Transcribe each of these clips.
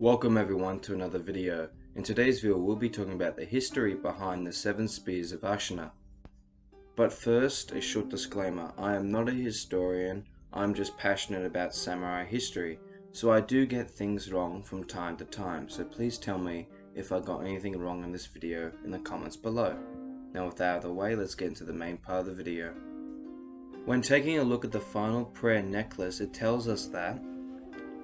Welcome everyone to another video. In today's video we'll be talking about the history behind the seven spears of Ashina. But first, a short disclaimer. I am not a historian, I'm just passionate about samurai history, so I do get things wrong from time to time, so please tell me if I got anything wrong in this video in the comments below. Now with that out of the way, let's get into the main part of the video. When taking a look at the final prayer necklace, it tells us that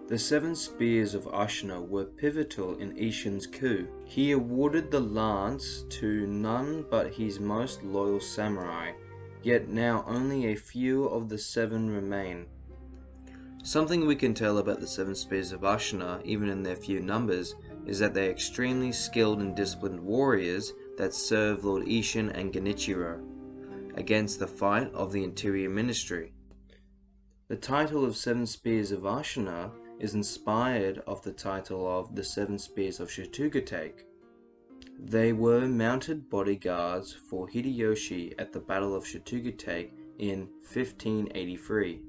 the seven spears of Ashina were pivotal in Isshin's coup. He awarded the lance to none but his most loyal samurai, yet now only a few of the seven remain. Something we can tell about the seven spears of Ashina, even in their few numbers, is that they are extremely skilled and disciplined warriors that serve Lord Isshin and Genichiro against the fight of the Interior Ministry. The title of Seven Spears of Ashina is inspired of the title of The Seven Spears of Shizugatake. They were mounted bodyguards for Hideyoshi at the Battle of Shizugatake in 1583.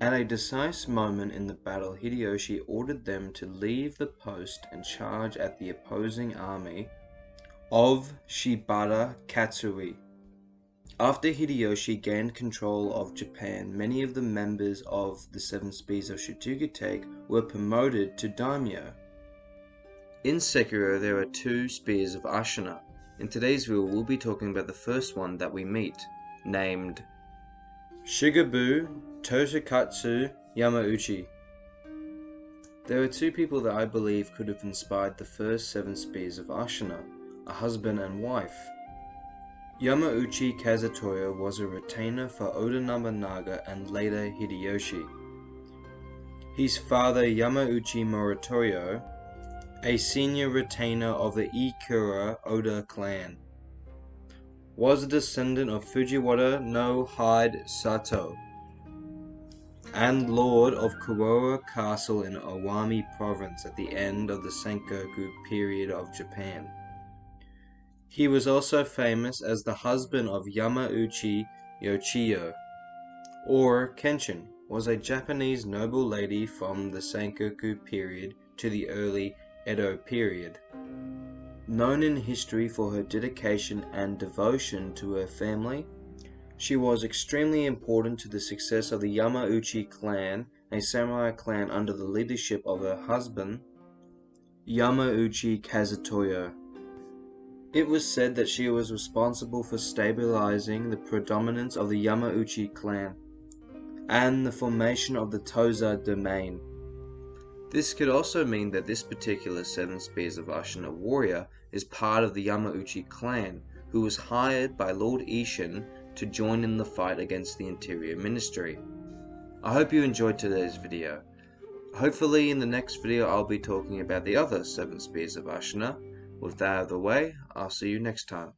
At a decisive moment in the battle, Hideyoshi ordered them to leave the post and charge at the opposing army of Shibata Katsuie. After Hideyoshi gained control of Japan, many of the members of the Seven Spears of Shizugatake were promoted to daimyo. In Sekiro, there are two spears of Ashina. In today's video, we'll be talking about the first one that we meet, named Shikibu Toshikatsu Yamauchi. There are two people that I believe could have inspired the first seven spears of Ashina, a husband and wife. Yamauchi Kazutoyo was a retainer for Oda Nobunaga and later Hideyoshi. His father Yamauchi Moritoyo, a senior retainer of the Iwakura Oda clan, was a descendant of Fujiwara no Hide Sato and lord of Kuroda Castle in Owari province at the end of the Sengoku period of Japan. He was also famous as the husband of Yamauchi Yochiyo, or Kenshin, was a Japanese noble lady from the Sengoku period to the early Edo period. Known in history for her dedication and devotion to her family, she was extremely important to the success of the Yamauchi clan, a samurai clan under the leadership of her husband, Yamauchi Kazutoyo. It was said that she was responsible for stabilizing the predominance of the Yamauchi clan and the formation of the Tosa domain. This could also mean that this particular Seven Spears of Ashina warrior is part of the Yamauchi clan, who was hired by Lord Isshin to join in the fight against the Interior Ministry. I hope you enjoyed today's video. Hopefully in the next video I'll be talking about the other Seven Spears of Ashina, with that out of the way, I'll see you next time.